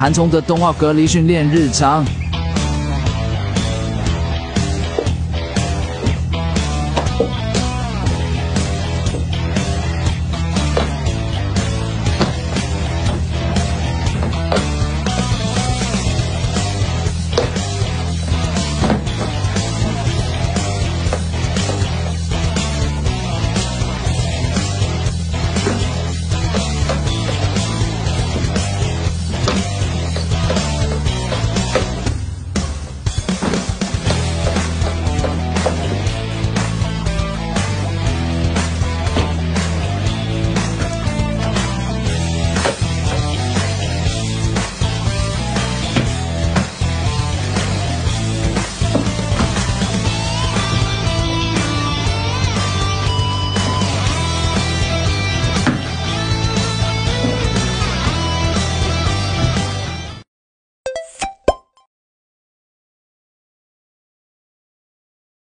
韩聪的冬奥隔离训练日常。